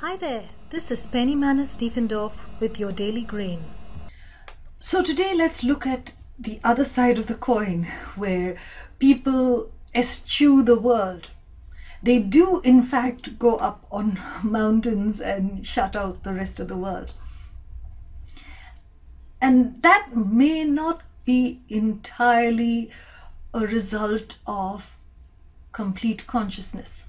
Hi there, this is Penni Mannas Diefendorf with your Daily Grain. So today let's look at the other side of the coin where people eschew the world. They do in fact go up on mountains and shut out the rest of the world. And that may not be entirely a result of complete consciousness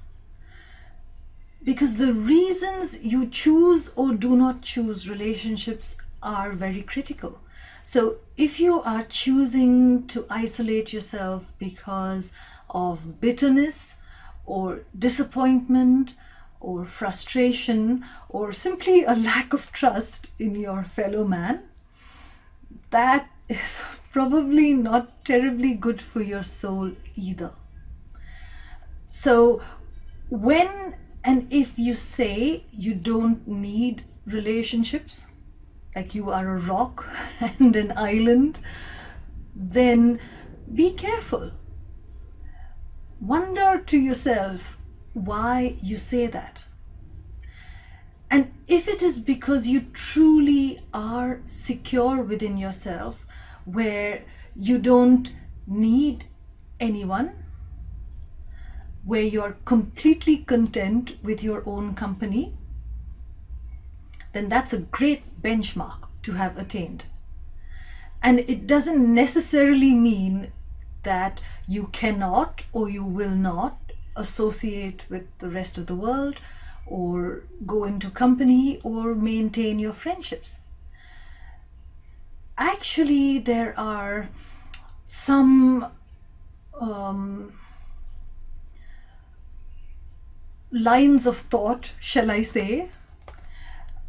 because the reasons you choose or do not choose relationships are very critical. So, if you are choosing to isolate yourself because of bitterness or disappointment or frustration or simply a lack of trust in your fellow man, that is probably not terribly good for your soul either. So, when and if you say you don't need relationships, like you are a rock and an island, then be careful. Wonder to yourself why you say that. And if it is because you truly are secure within yourself, where you don't need anyone, where you're completely content with your own company, then that's a great benchmark to have attained. And it doesn't necessarily mean that you cannot or you will not associate with the rest of the world or go into company or maintain your friendships. Actually, there are some um, lines of thought, shall I say,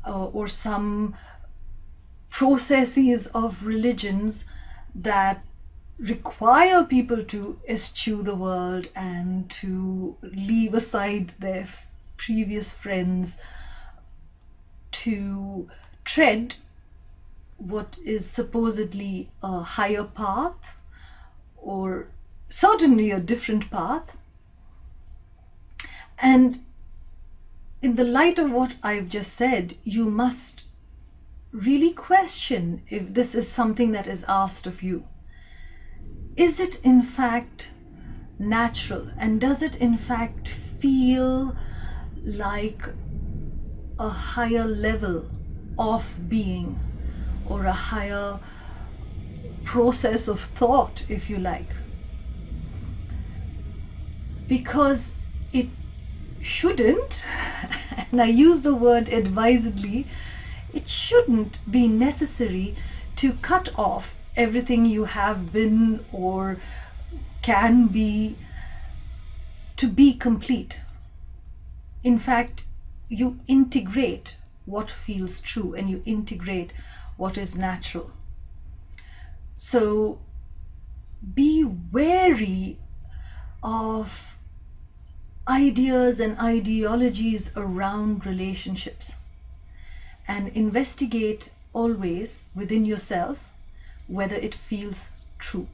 uh, or some processes of religions that require people to eschew the world and to leave aside their previous friends to tread what is supposedly a higher path or certainly a different path and in the light of what I've just said, you must really question if this is something that is asked of you. Is it in fact natural and does it in fact feel like a higher level of being or a higher process of thought, if you like? Because it shouldn't, and I use the word advisedly, it shouldn't be necessary to cut off everything you have been or can be to be complete. In fact, you integrate what feels true and you integrate what is natural. So be wary of ideas and ideologies around relationships and investigate always within yourself whether it feels true.